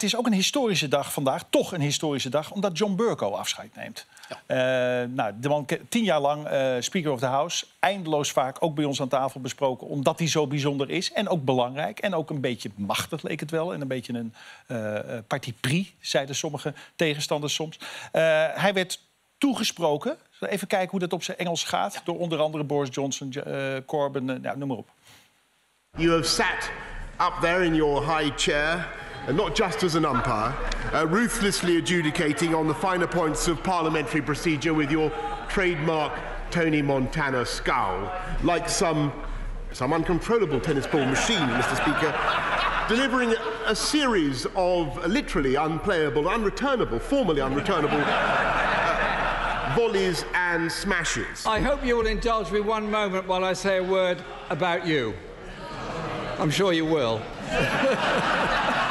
Het is ook een historische dag vandaag, toch een historische dag, omdat John Burko afscheid neemt. Eh, nou, de man tien jaar lang eh, Speaker of the House, eindeloos vaak ook bij ons aan tafel besproken, omdat hij zo bijzonder is en ook belangrijk en ook een beetje machtig leek het wel en een beetje een eh eh, parti pris, zeiden sommige tegenstanders soms. Eh, hij werd toegesproken. Even kijken hoe dat op zijn Engels gaat. Door onder andere Boris Johnson, Jo- eh, Corbyn, nou, noem maar op. You have sat up there in your high chair, and not just as an umpire, uh, ruthlessly adjudicating on the finer points of parliamentary procedure with your trademark Tony Montana scowl, like some some uncontrollable tennis ball machine, Mr. Speaker, delivering a series of literally unplayable, unreturnable, formally unreturnable uh, volleys and smashes. I hope you will indulge me one moment while I say a word about you. I'm sure you will.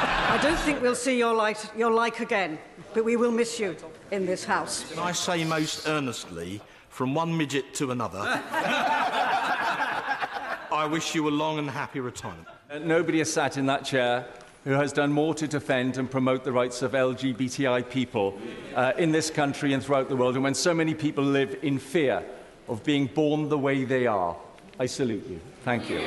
I don't think we'll see your, light, your like again, but we will miss you in this house. And I say most earnestly, from one midget to another, I wish you a long and happy retirement. Uh, Nobody has sat in that chair who has done more to defend and promote the rights of LGBTI people uh, in this country and throughout the world. And when so many people live in fear of being born the way they are, I salute you. Thank you.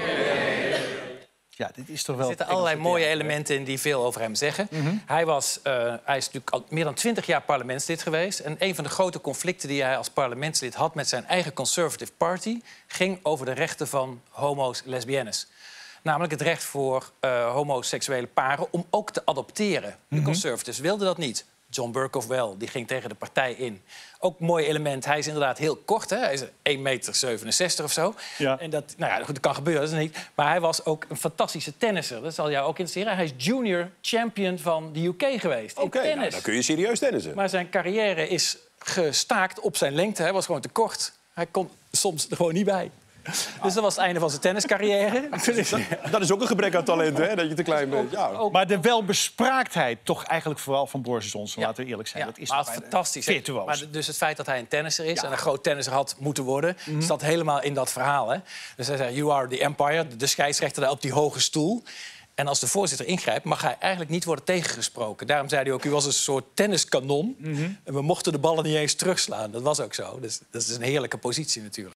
Ja, dit is toch wel... Er zitten allerlei mooie elementen in die veel over hem zeggen. hij, was, eh, hij is natuurlijk al meer dan twintig jaar parlementslid geweest. En een van de grote conflicten die hij als parlementslid had met zijn eigen Conservative Party ging over de rechten van homo's, lesbiennes. Namelijk het recht voor eh, homoseksuele paren om ook te adopteren. De Conservatives wilden dat niet. John Burkhoff wel, die ging tegen de partij in. Ook een mooi element, hij is inderdaad heel kort. Hè? Hij is 1,67 meter of zo. Ja. En dat, nou ja, goed, dat kan gebeuren, dat is niet. Maar hij was ook een fantastische tennisser. Dat zal jou ook interesseren. Hij is junior champion van de UK geweest Oké, in nou, dan kun je serieus tennissen. Maar zijn carrière is gestaakt op zijn lengte. Hij was gewoon te kort. Hij kon soms er gewoon niet bij. Dus dat was het einde van zijn tenniscarrière. Dat is ook een gebrek aan talent, hè? Dat je te klein bent. Ja. Ook- Maar de welbespraaktheid toch eigenlijk vooral van Boris Johnson, laten we eerlijk zijn. Ja, dat is maar fantastisch. Virtuoos. Maar dus het feit dat hij een tennisser is Ja. Mhm. en een groot tennisser had moeten worden, staat helemaal in dat verhaal. Hè? Dus hij zei: You are the empire, de scheidsrechter daar op die hoge stoel. En als de voorzitter ingrijpt, mag hij eigenlijk niet worden tegengesproken. Daarom zei hij ook: U was een soort tenniskanon. Mhm. En we mochten de ballen niet eens terugslaan. Dat was ook zo. Dus dat is een heerlijke positie natuurlijk.